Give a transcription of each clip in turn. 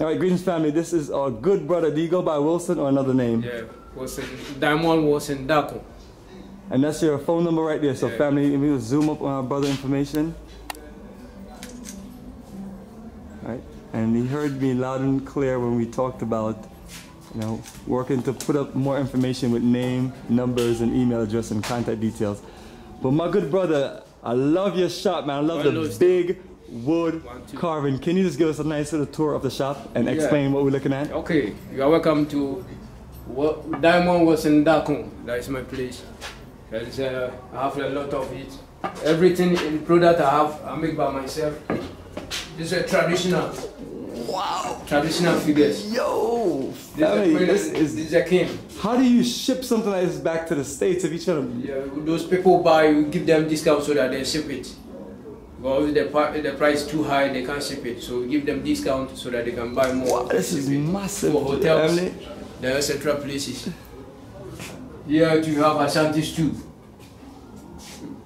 All right, greetings, family. This is our good brother. Do you go by Wilson or another name? Yeah, was in Diamond Wilson Daco. And that's your phone number right there. So, Yeah. family, if you zoom up on our brother information. All right. And he heard me loud and clear when we talked about, you know, working to put up more information with name, numbers, and email address and contact details. But my good brother, I love your shop, man. I love One the big wood One, two. carving. Can you just give us a nice little tour of the shop and Yeah. explain what we're looking at? Okay, you are welcome to Wa- Dymond Wilson Daco. That is my place. That is, uh, I have a lot of it. Everything in product I have, I make by myself. This is a traditional, Wow. traditional figures. Yo, This family, is a this is this is a king. How do you ship something like this back to the States if you try to. Yeah, those people buy, you give them discount so that they ship it. Because if the, the price is too high, they can't ship it. So we give them discount so that they can buy more. Wow, this is massive. For hotels, there are central places. Here you have Ashantis too.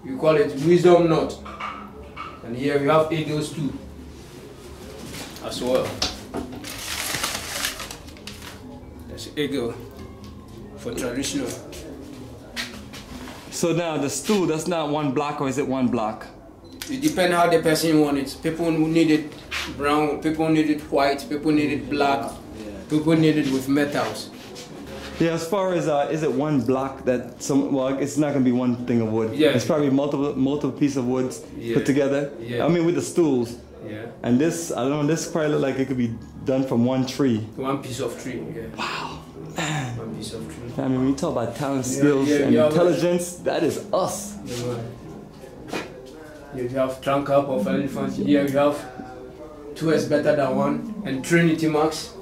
You call it wisdom knot. And here we have eagles too. As well. That's eagle for traditional. So now the stool, that's not one block or is it one block? It depends how the person want it. People who need it brown, people need it white, people need it black, people need it with metals. Yeah, as far as uh, is it one block that some well, it's not gonna be one thing of wood. Yeah. It's probably multiple multiple pieces of woods Yeah. put together. Yeah. I mean with the stools. Yeah. And this, I don't know, this probably look like it could be done from one tree. One piece of tree. Yeah. Wow. One piece of tree. I mean, when you talk about talent, skills, yeah, and yeah, intelligence, that is us. Yeah, you have trunk up of elephant. Here you have two is better than one, and Trinity marks,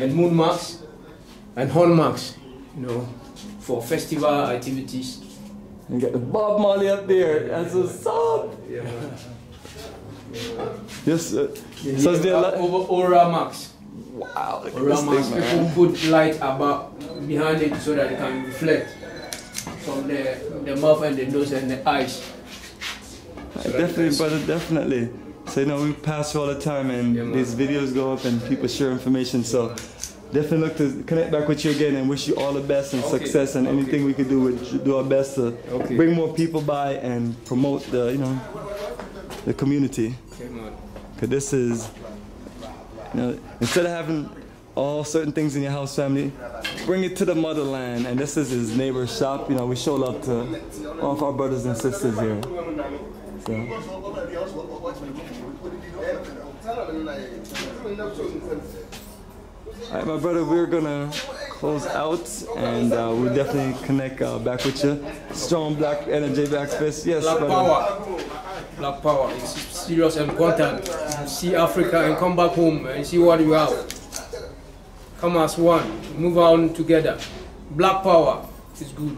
and moon marks, and horn marks. You know, for festival activities. You got the Bob Marley up there. as a. Yeah. Yes. Uh, Yeah, so you there over aura marks. Wow. Aura marks. thing, man. People put light about behind it so that it can reflect from the the mouth and the nose and the eyes. Definitely, brother, definitely. So you know we pass you all the time, and Yeah, these videos go up, and people share information. So definitely look to connect back with you again, and wish you all the best and Okay, success, and okay. anything we can do, we do our best to Okay. bring more people by and promote the you know the community. Cause this is, you know, instead of having all certain things in your house, family, bring it to the motherland. And this is his neighbor's shop. You know, we show love to all of our brothers and sisters here. So. All right, my brother, we're gonna close out, and uh, we'll definitely connect uh, back with you. Strong Black Energy Backfist, yes, Black brother. power. Black power. It's serious and important. See Africa and come back home and see what you have. Come as one. Move on together. Black power is good.